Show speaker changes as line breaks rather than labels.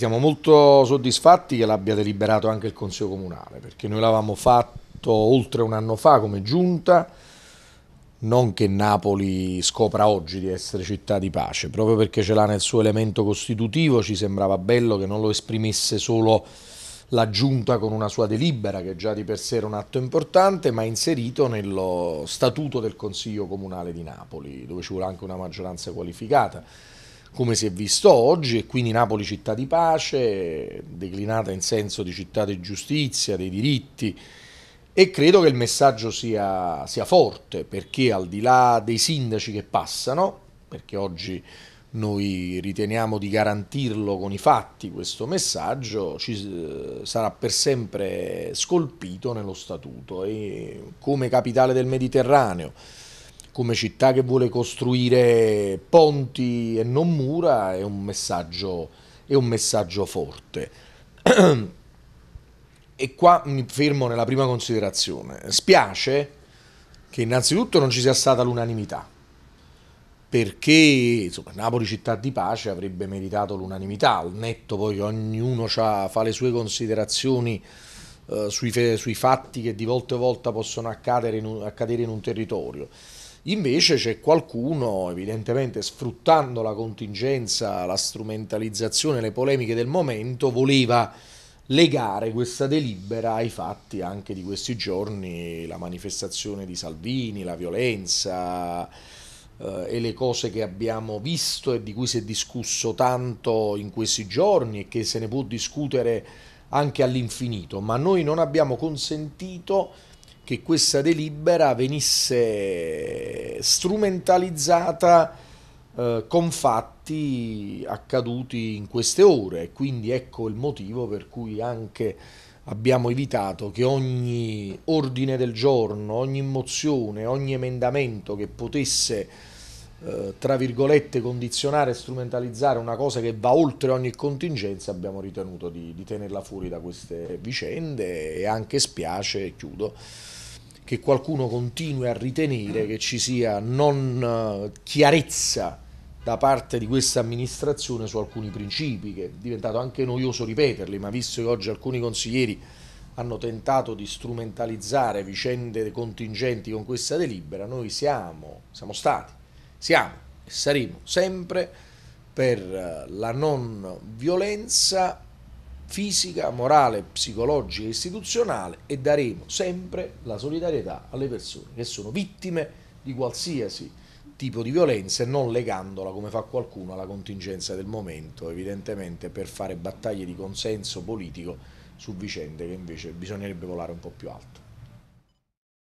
Siamo molto soddisfatti che l'abbia deliberato anche il Consiglio Comunale, perché noi l'avevamo fatto oltre un anno fa come giunta, non che Napoli scopra oggi di essere città di pace, proprio perché ce l'ha nel suo elemento costitutivo, ci sembrava bello che non lo esprimesse solo la giunta con una sua delibera, che già di per sé era un atto importante, ma inserito nello statuto del Consiglio Comunale di Napoli, dove ci vuole anche una maggioranza qualificata come si è visto oggi, e quindi Napoli città di pace, declinata in senso di città di giustizia, dei diritti, e credo che il messaggio sia, sia forte, perché al di là dei sindaci che passano, perché oggi noi riteniamo di garantirlo con i fatti questo messaggio, ci sarà per sempre scolpito nello statuto. E come capitale del Mediterraneo come città che vuole costruire ponti e non mura è un messaggio, è un messaggio forte. e qua mi fermo nella prima considerazione. Spiace che innanzitutto non ci sia stata l'unanimità, perché insomma, Napoli città di pace avrebbe meritato l'unanimità, al netto poi che ognuno fa le sue considerazioni eh, sui, sui, fatti che di volta in volta possono accadere in un, accadere in un territorio. Invece c'è qualcuno, evidentemente sfruttando la contingenza, la strumentalizzazione, le polemiche del momento, voleva legare questa delibera ai fatti anche di questi giorni, la manifestazione di Salvini, la violenza eh, e le cose che abbiamo visto e di cui si è discusso tanto in questi giorni e che se ne può discutere anche all'infinito, ma noi non abbiamo consentito che questa delibera venisse strumentalizzata eh, con fatti accaduti in queste ore. Quindi ecco il motivo per cui anche abbiamo evitato che ogni ordine del giorno, ogni mozione, ogni emendamento che potesse eh, tra virgolette condizionare e strumentalizzare una cosa che va oltre ogni contingenza abbiamo ritenuto di, di tenerla fuori da queste vicende e anche spiace, chiudo, che qualcuno continui a ritenere che ci sia non eh, chiarezza da parte di questa amministrazione su alcuni principi, che è diventato anche noioso ripeterli, ma visto che oggi alcuni consiglieri hanno tentato di strumentalizzare vicende contingenti con questa delibera, noi siamo, siamo stati, siamo e saremo sempre per la non violenza fisica, morale, psicologica e istituzionale e daremo sempre la solidarietà alle persone che sono vittime di qualsiasi tipo di violenza e non legandola come fa qualcuno alla contingenza del momento, evidentemente per fare battaglie di consenso politico su vicende che invece bisognerebbe volare un po' più alto.